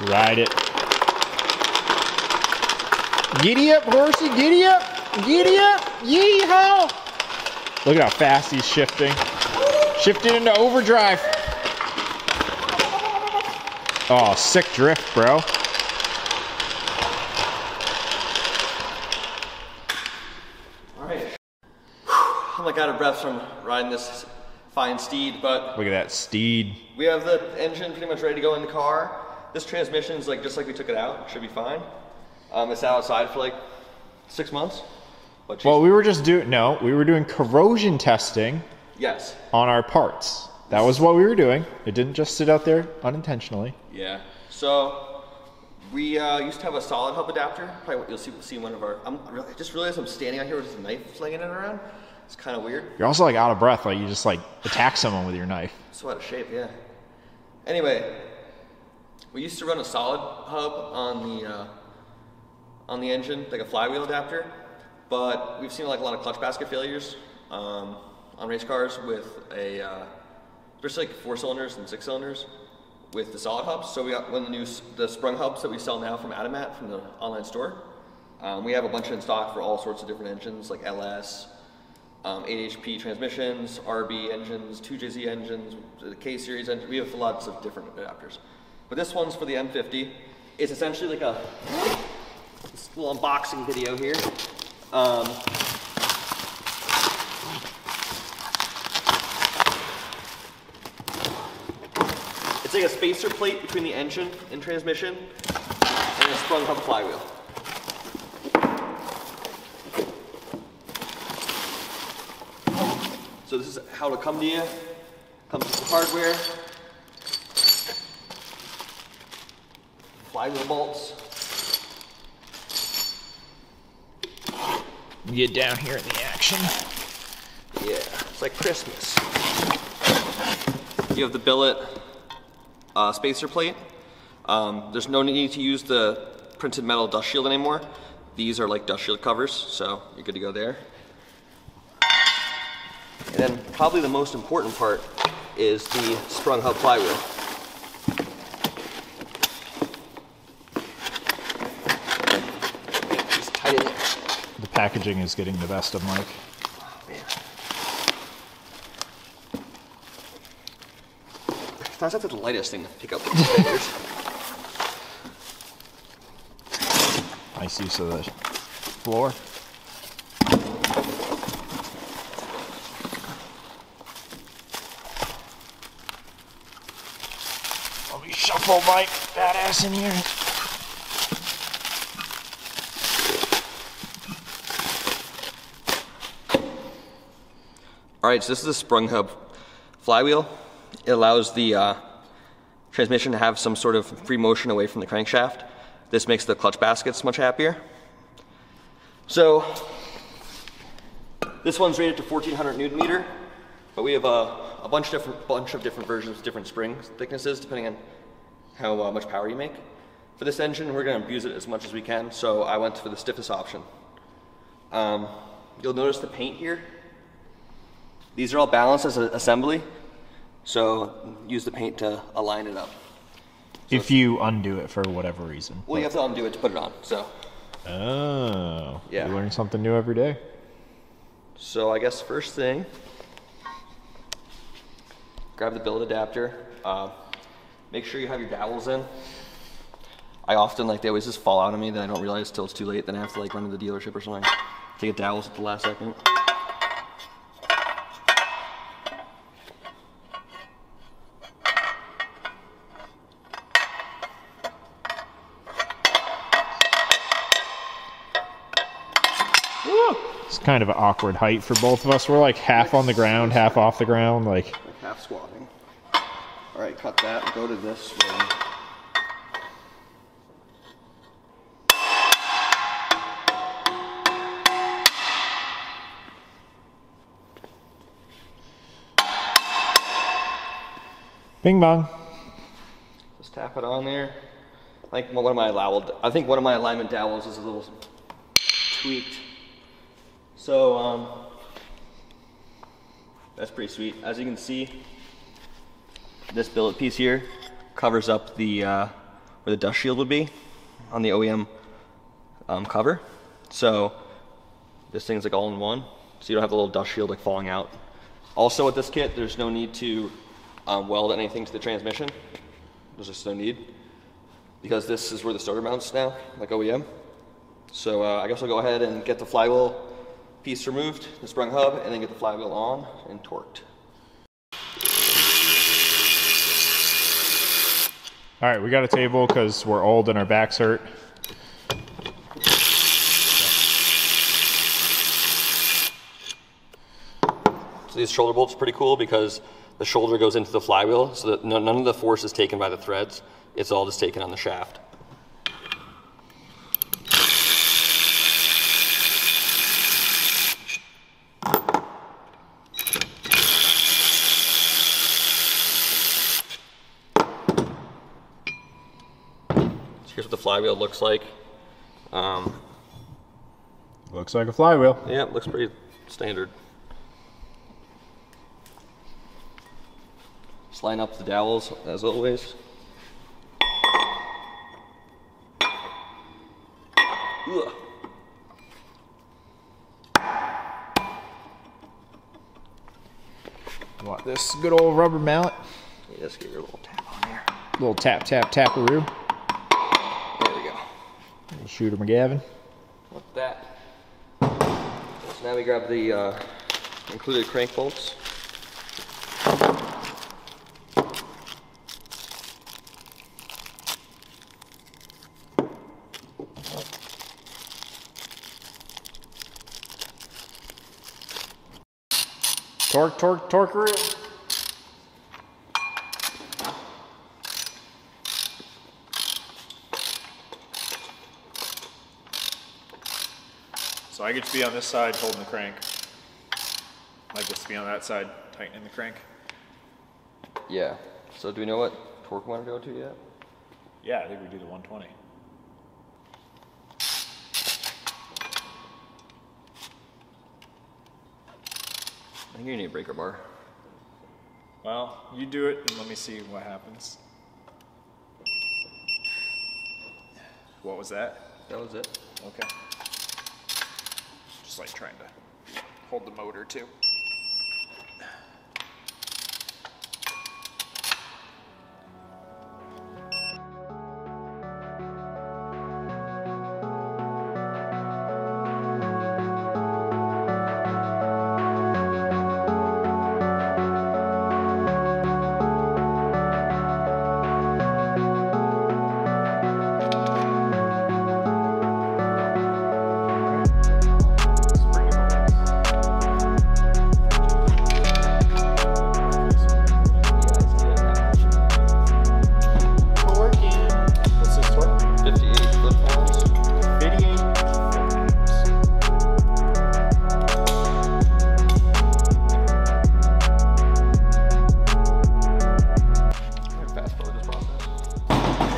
Ride it. Giddy up, horsey, giddy up, giddy up, yeehaw. Look at how fast he's shifting. Shifting into overdrive. Oh, sick drift, bro. All right. I'm like out of breath from riding this fine steed, but Look at that steed. we have the engine pretty much ready to go in the car. This transmission is like just like we took it out. Should be fine. Um, it's outside for like six months. But Well, we were just doing, no, we were doing corrosion testing yes. on our parts. That was what we were doing. It didn't just sit out there unintentionally. Yeah. So we uh, used to have a solid hub adapter. Probably what you'll see, see one of our. I'm, really- I just realized I'm standing out here with a knife slinging it around. It's kind of weird. You're also like out of breath, like you just like attack someone with your knife. So out of shape, yeah. Anyway, we used to run a solid hub on the uh, on the engine, like a flywheel adapter, but we've seen like a lot of clutch basket failures um, on race cars with a, uh, especially like four cylinders and six cylinders with the solid hubs. So we got one of the new the sprung hubs that we sell now from Adamat from the online store. Um, we have a bunch in stock for all sorts of different engines like LS, um, 8 HP transmissions, RB engines, 2JZ engines, the K series engine. We have lots of different adapters. But this one's for the M50. It's essentially like a little unboxing video here. Um, it's like a spacer plate between the engine and transmission and a sprung hub flywheel. So this is how to come to you. Comes with the hardware. Flywheel bolts. Get down here in the action. Yeah, it's like Christmas. You have the billet uh, spacer plate. Um, there's no need to use the printed metal dust shield anymore. These are like dust shield covers, so you're good to go there. And then probably the most important part is the sprung hub flywheel. Just tighten it. The packaging is getting the best of Mike. That's not the lightest thing to pick up with your fingers. Nice use of the floor. Let me shuffle Mike badass in here. All right, so this is a sprung hub flywheel. It allows the uh, transmission to have some sort of free motion away from the crankshaft. This makes the clutch baskets much happier. So this one's rated to 1400 newton meter, but we have a, a bunch, different, bunch of different versions, different spring thicknesses, depending on how uh, much power you make. For this engine, we're going to abuse it as much as we can, so I went for the stiffest option. Um, you'll notice the paint here. These are all balanced as an assembly, so use the paint to align it up. If you undo it for whatever reason. Well, you have to undo it to put it on. So, Oh. Yeah. You learn something new every day. so I guess first thing, grab the billet adapter. Uh, make sure you have your dowels in. I often like they always just fall out on me that I don't realize till it's too late. Then I have to like run to the dealership or something Take get dowels at the last second. It's kind of an awkward height for both of us. We're like half on the ground, half off the ground. Like, like half squatting. All right, cut that. Go to this one. bing bong. Just tap it on there. Like one of my allowed, I think one of my alignment dowels is a little tweaked. So um, that's pretty sweet. As you can see, this billet piece here covers up the uh, where the dust shield would be on the OEM um, cover. So this thing's like all in one, so you don't have the little dust shield like falling out. Also with this kit, there's no need to um, weld anything to the transmission. There's just no need because this is where the starter mounts now, like OEM. So uh, I guess I'll go ahead and get the flywheel piece removed, the sprung hub, and then get the flywheel on and torqued. All right, we got a table because we're old and our backs hurt. So these shoulder bolts are pretty cool because the shoulder goes into the flywheel so that none of the force is taken by the threads. It's all just taken on the shaft. Flywheel looks like. Um, looks like a flywheel. Yeah, it looks pretty standard. Just line up the dowels as always. Ugh. Want this good old rubber mallet? Yeah, just get your little tap on there. Little tap, tap, taparoo. Shooter McGavin. Like that. So now we grab the uh, included crank bolts. Torque, torque, torque So I get to be on this side holding the crank. Mike gets to be on that side tightening the crank. Yeah. So do we know what torque we want to go to yet? Yeah, I think we do the 120. I think you need a breaker bar. Well, you do it and let me see what happens. What was that? That was it. Okay. Just like trying to hold the motor too.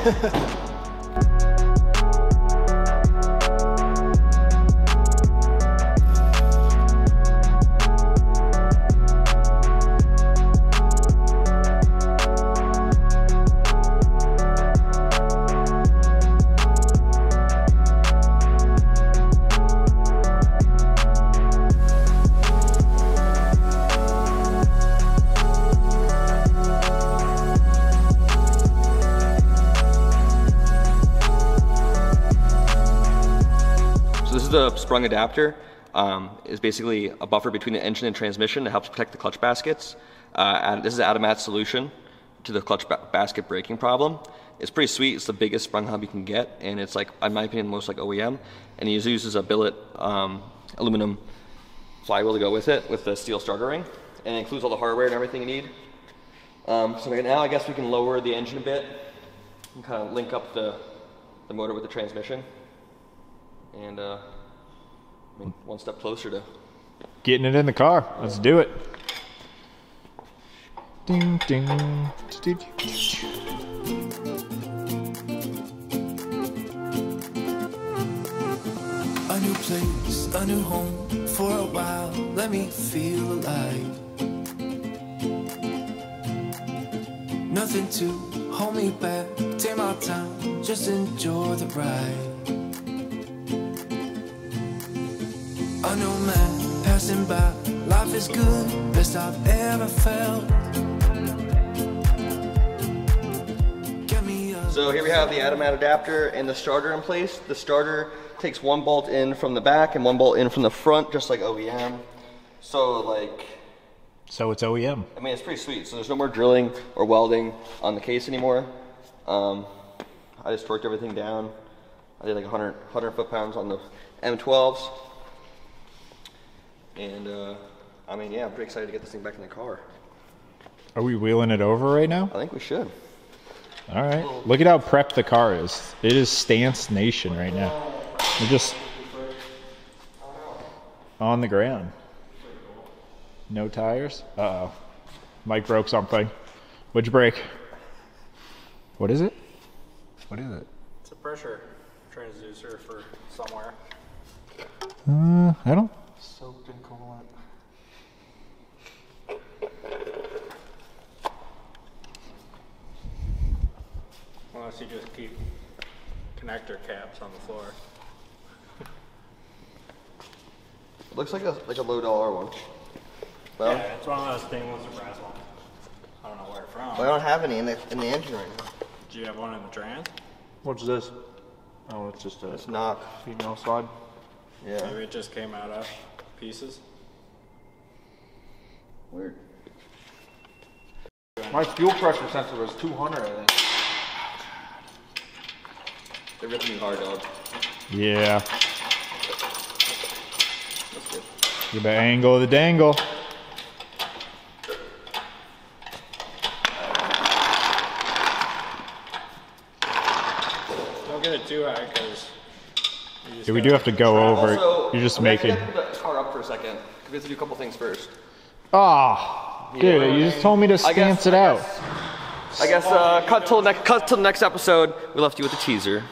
Ha ha ha. Is the sprung adapter. Um, is basically a buffer between the engine and transmission that helps protect the clutch baskets. Uh, this is an Adamat solution to the clutch ba basket breaking problem. It's pretty sweet. It's the biggest sprung hub you can get, and it's like, in my opinion, most like OEM. And he uses a billet um, aluminum flywheel to go with it, with the steel starter ring, and it includes all the hardware and everything you need. Um, so now I guess we can lower the engine a bit and kind of link up the, the motor with the transmission. And uh, I mean, one step closer to getting it in the car. Let's do it. Ding, ding. A new place, a new home for a while. Let me feel alive. Nothing to hold me back, take my time, just enjoy the ride. A new man passing by, life is good, best I've ever felt. Get me up. So here we have the Adamat adapter and the starter in place. The starter takes one bolt in from the back and one bolt in from the front, just like OEM. So like, So it's OEM. I mean, it's pretty sweet. So there's no more drilling or welding on the case anymore. Um, I just torqued everything down. I did like 100, 100 foot pounds on the M12s. And uh, I mean, yeah, I'm pretty excited to get this thing back in the car. Are we wheeling it over right now? I think we should. All right. Look at how prepped the car is. It is stance nation right now. We're just on the ground. No tires. Uh oh. Mike broke something. What'd you break? What is it? What is it? It's a pressure transducer for somewhere. Uh, I don't. Unless you just keep connector caps on the floor. It looks like a like a low dollar one. Well, yeah, it's one of those stainless or brass ones. I don't know where it's from. I don't have any in the in the engine right now. Do you have one in the trans? What's this? Oh, it's just a It's knock. female slide. Yeah. Maybe it just came out of pieces. Weird. My fuel pressure sensor was 200, I think. They're ripping me hard, dog. Yeah. That's good. Get the angle of the dangle. Don't get it too high because. Yeah, we do have to go over. Also, You're just we have to making. get the car up for a second. We have to do a couple things first. Ah, dude, you just told me to I guess- stance it I out. guess- I guess uh, cut till next cut till the next episode. We left you with a teaser.